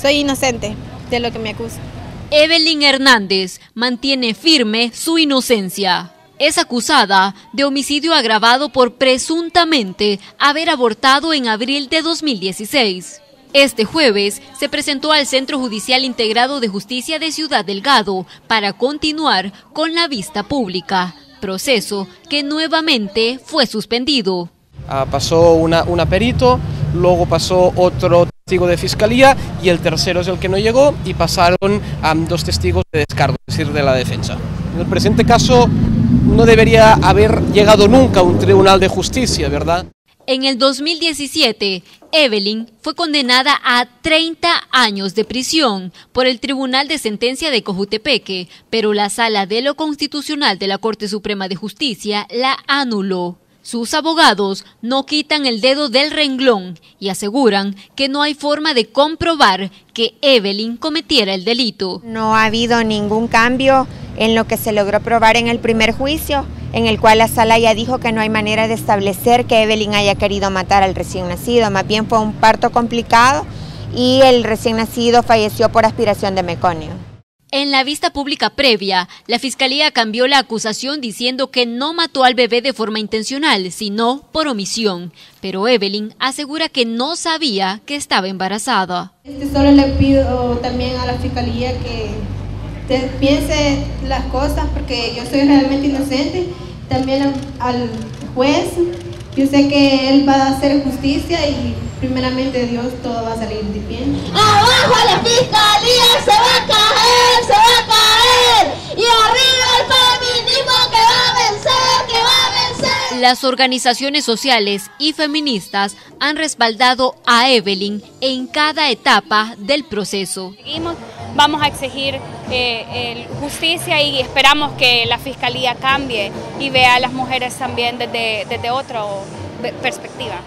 soy inocente de lo que me acusa. Evelyn Hernández mantiene firme su inocencia. Es acusada de homicidio agravado por presuntamente haber abortado en abril de 2016. Este jueves se presentó al Centro Judicial Integrado de Justicia de Ciudad Delgado para continuar con la vista pública, proceso que nuevamente fue suspendido. Ah, pasó una, una perito, luego pasó otro testigo de fiscalía y el tercero es el que no llegó y pasaron a dos testigos de descargo, es decir, de la defensa. En el presente caso no debería haber llegado nunca a un tribunal de justicia, ¿verdad? En el 2017, Evelyn fue condenada a 30 años de prisión por el Tribunal de Sentencia de Cojutepeque, pero la Sala de lo Constitucional de la Corte Suprema de Justicia la anuló. Sus abogados no quitan el dedo del renglón y aseguran que no hay forma de comprobar que Evelyn cometiera el delito. No ha habido ningún cambio en lo que se logró probar en el primer juicio, en el cual la sala ya dijo que no hay manera de establecer que Evelyn haya querido matar al recién nacido, más bien fue un parto complicado y el recién nacido falleció por aspiración de meconio. En la vista pública previa, la Fiscalía cambió la acusación diciendo que no mató al bebé de forma intencional, sino por omisión. Pero Evelyn asegura que no sabía que estaba embarazada. Este, solo le pido también a la Fiscalía que piense las cosas porque yo soy realmente inocente. También al juez, yo sé que él va a hacer justicia y primeramente Dios todo va a salir bien. ¡Abajo Las organizaciones sociales y feministas han respaldado a Evelyn en cada etapa del proceso. Seguimos vamos a exigir eh, justicia y esperamos que la Fiscalía cambie y vea a las mujeres también desde, desde otra perspectiva.